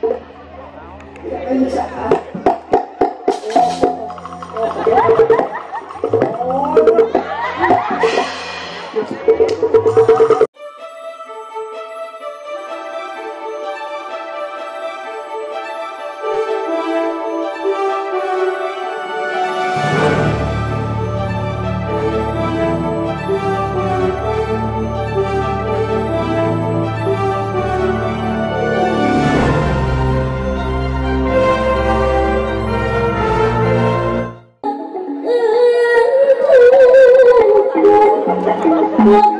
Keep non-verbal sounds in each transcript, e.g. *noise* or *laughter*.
Thank you. Oh *laughs*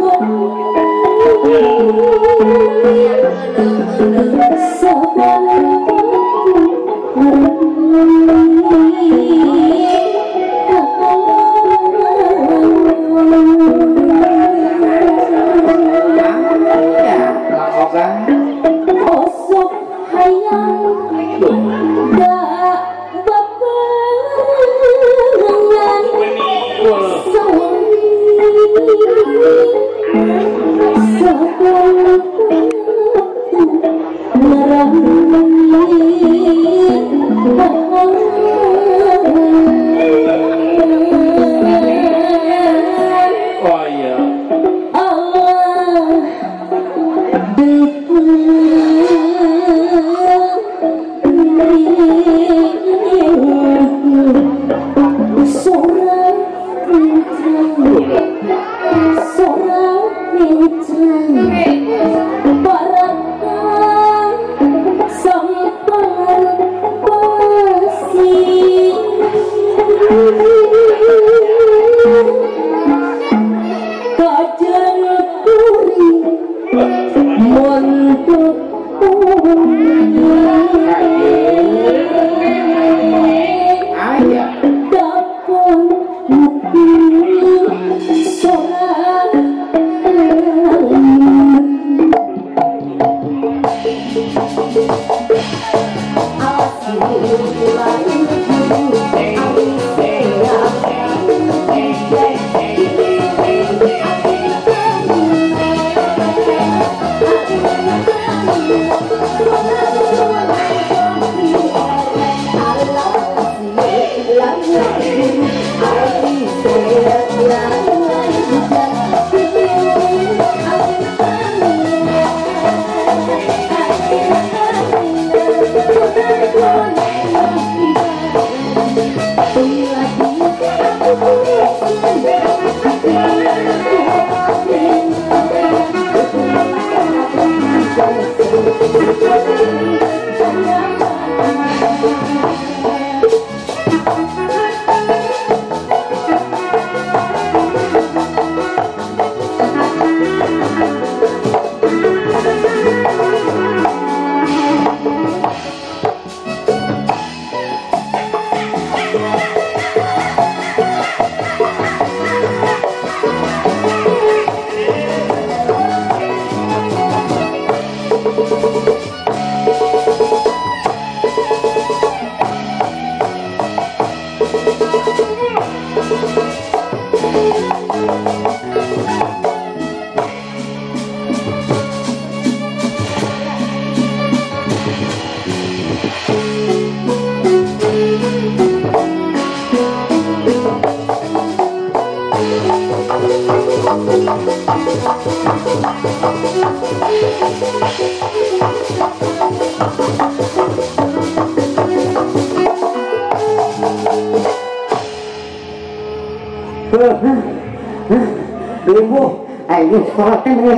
Ayo sholatnya.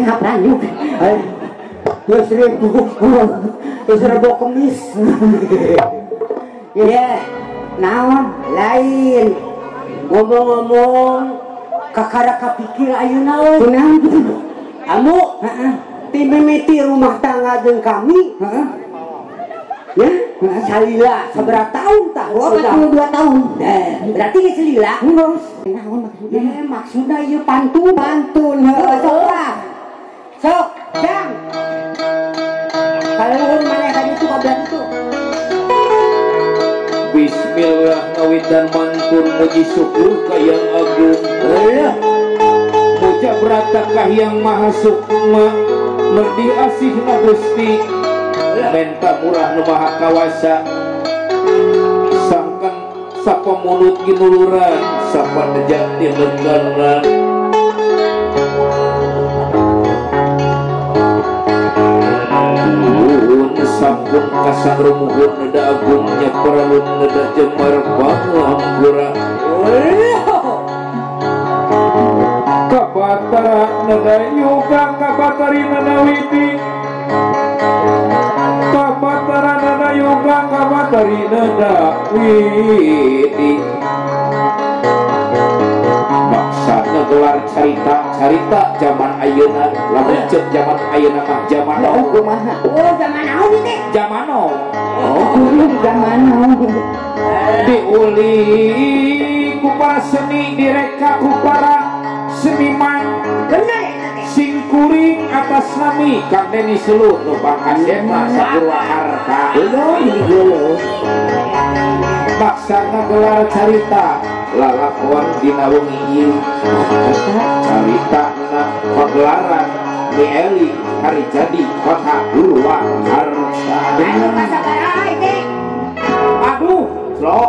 Ya seribu, ya seribu kemis. Ya, naon lain. Ngomong-ngomong, kakara kapikir ayo naon. Kamu, mimiti rumah tangga dengan kami. Ya, salila seberapa tahun tak? Oh, dua tahun. Nah, berarti ya salila. Ya, maksudnya ya pantun. Pantun, sok lah. Sok, jang. Kalau lu mana kan itu kabar itu. Bismillah ngawitan mantun muji syukur ka yang agung. Iya. Muja beratakah yang maha sukma Merdi asih na Gusti. Menta murah nu maha kawasa. Sangkan sapa mulut ginuluran sapa legaran Nuhun sampun kasang rumuhun neda agungnya peralun neda jemar pangampura Kabatara neda yuga kabatari neda witi Kabatara neda yuga kabatari neda witi Maksana gelar cerita cerita zaman ayeuna lamun ceuk zaman ayeuna mah zaman Oh, now kumaha? Oh, zaman now teh. zaman now Oh, kuring zaman now. diuli ku para seni direka ku para seniman ya teh. sing kuring atas nami Kang Deni Seluh nu pangkasen mah Sapurwakarta Belum dulu. maksana gelar cerita lalakuan dina wengi ieu cerita na pagelaran di Eli hari jadi kota kasabaraha teh. aduh lo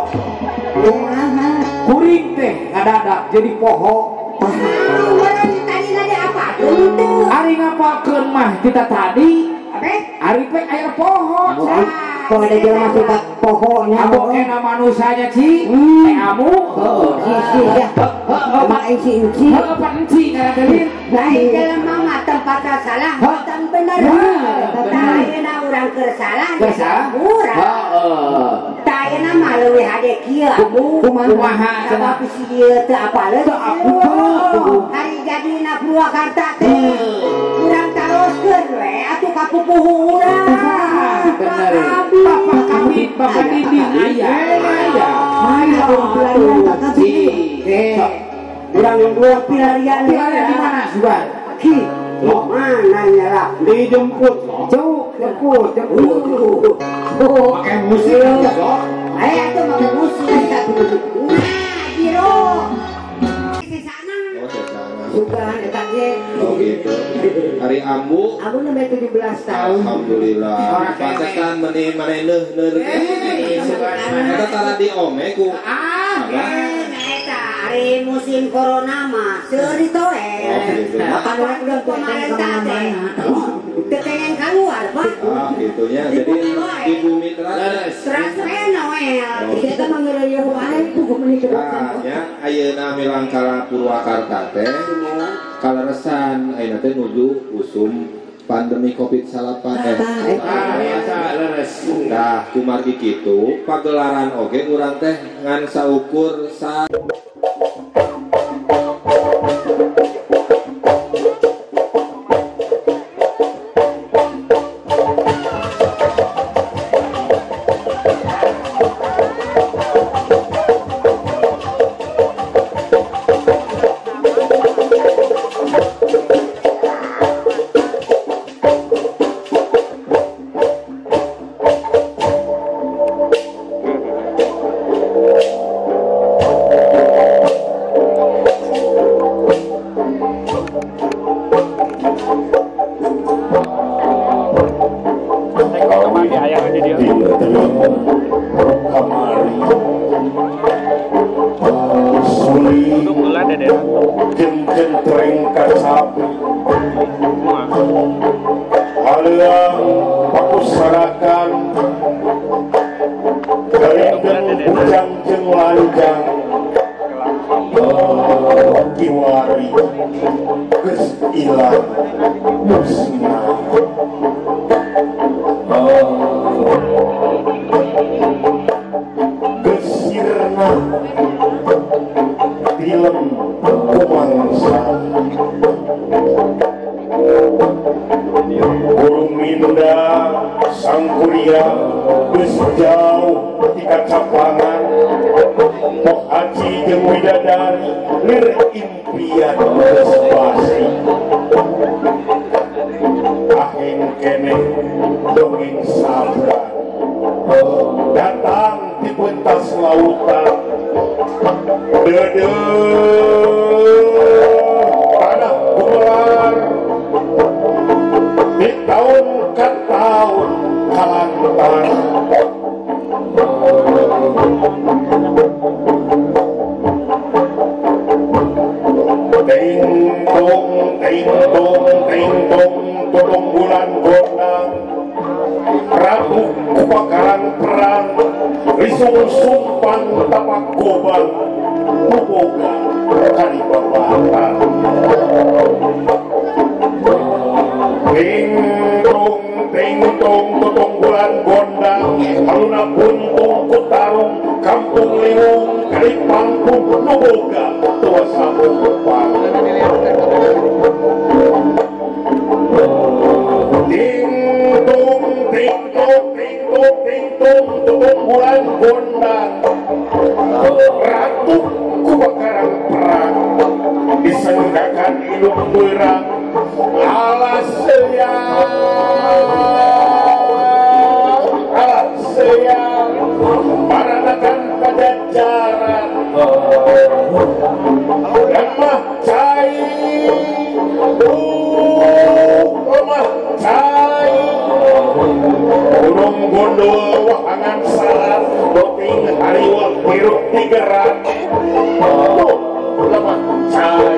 kuring teh ngadadak jadi poho Orang tadi ada apa? Tentu. Ari ngapalkeun mah kita tadi Apa? Ari pe aya poho Kok ada jelema suka pohonnya? Abo kena manusanya ci Hmm. Eh amu Isi ya. Mak isi isi. Heeh panci ngarandelin Lain jelema mah tempatnya salah, bukan bener. Tayana urang kersalah, Kersalah? Urang. Heeh Tayana mah leuwih hade kieu. Kumaha? Kumaha, apaleun. Teu apaleun. Hari jadina Purwakarta teh. Urang taroskeun we atuh ka pupuhu urang. Bener Abi. Bapak kami Bapak Didi Aya pelarian. Urang yang dua pelarian. Pilarian di mana? Ki. Mau mana nyala? Dijemput Jemput Jemput. Pakai musik Sok Nah, Biro. Di sana. Oh. Oh gitu. Hari ambu. Aku nembe 17 tahun. Alhamdulillah. Pantesan meni maneneuh neuh Eta tara di ome ku. Ah Apa? Eh, hari musim corona mah seuri toe. Makan orang udah. Ah, gitunya. Jadi di bumi teras. Terus we noel. Oh. Kita manggil wae kudu menikah. Nah, ya ayeuna Purwakarta teh kaleresan ayeuna teh nuju usum pandemi Covid-19 eh. Ah biasa leres Nah, kumargi kitu pagelaran oge urang teh ngan saukur sa impía Karipan kung punuboga, tuwa sa Pandowo Hangan Salat Boting Hariwon Hiruk Tigeran Tuh, lama Salat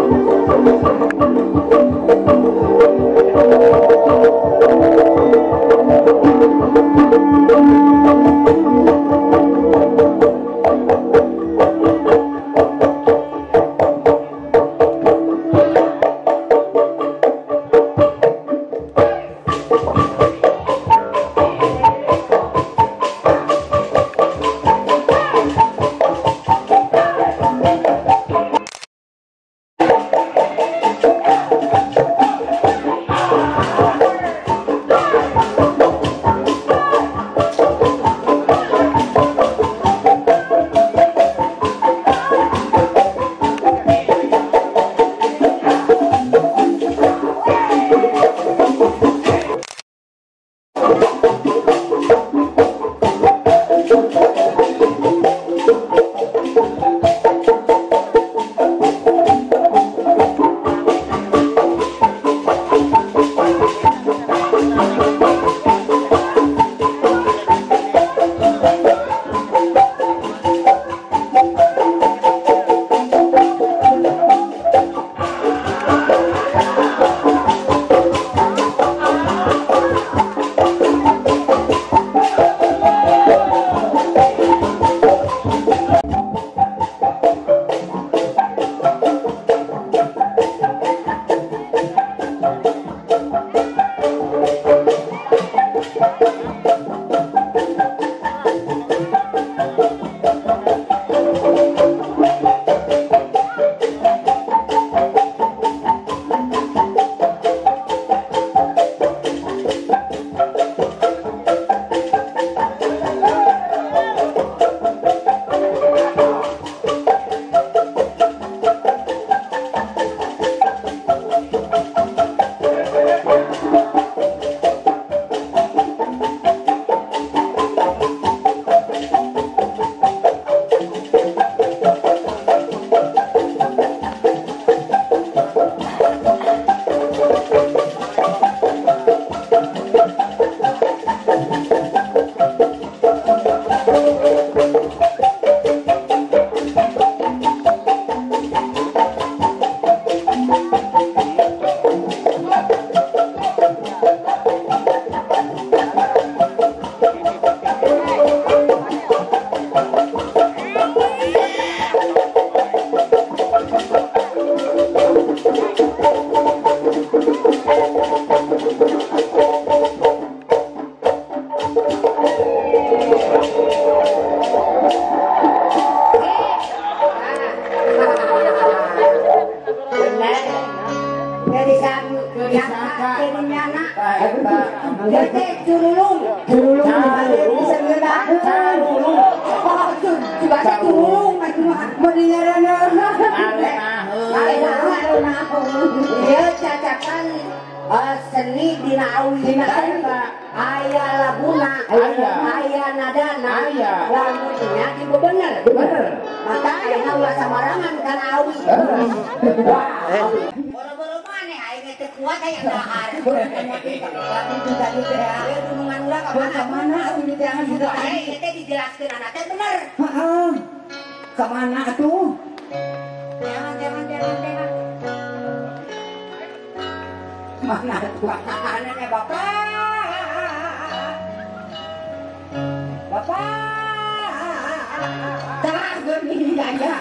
Thank you. Seni dina awi aya laguna Aya. nadana. Aya. lamun nya ibu bener Bener. maka aya ulah samarangan kana awi. Boro-boro aing teh kuat aya dahar tapi juga gitu ya. Gunungan ulah ka mana Ke mana? Aku di tangan juga Aing teh dijelaskeun anak. Teh bener. Heeh. Ke mana tuh? jangan jangan jangan jangan Mana? Anaknya bapak. Bapak. Tah, gue aja.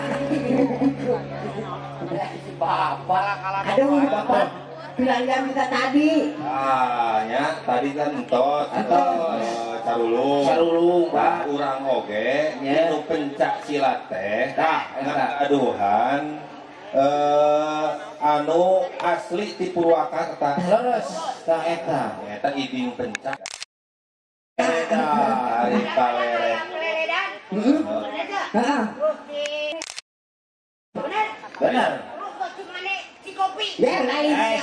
Bapak. Aduh, bapak. Bilangnya kita tadi. Ah, ya, tadi kan entos, Entos. eh, carulung. Sarulung, Nah, Pak. urang oge, Ya. nu pencak silat teh. Tah, aduhan eh anu asli ti Purwakarta. Leres tah eta. Eta iding pencak. Eta. Hari palere. Heeh. Heeh. Bener. Ya lain.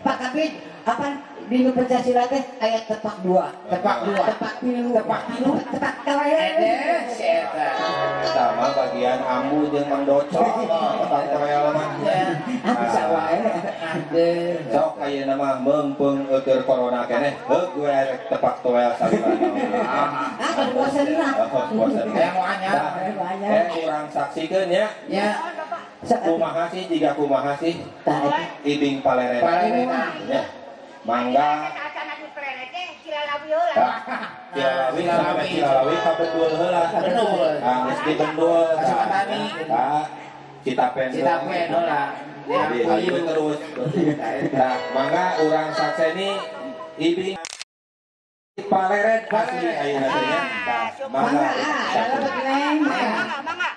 Pak Kapit, apa di Pancasila teh ayat tepak dua, Tepak dua. tepak pilu, Tepak pilu. tepak. Ede si eta. Sama bagian ambu jeung Mang Doco. Tang toel mah. Sawae. Aduh. Sok ayeuna mah meungpeung euteur corona keneh. Heug gue rek tepak toel salurana. Ah, Ah, berpuasa lah. Oh, bosan. Yang banyak. Eh, urang saksikeun ya. Ya, Kumaha sih jika kumaha sih ibing palere. palerena. Ya. Mangga heula. *laughs* Ah, geus dibendul. Citapen. Citapen heula. Ya, Jadi ayu terus. Nah, mangga urang sakseni ibing paleret ayeuna teh nya. Tah, Mangga, Mangga. ah, neng. Mangga.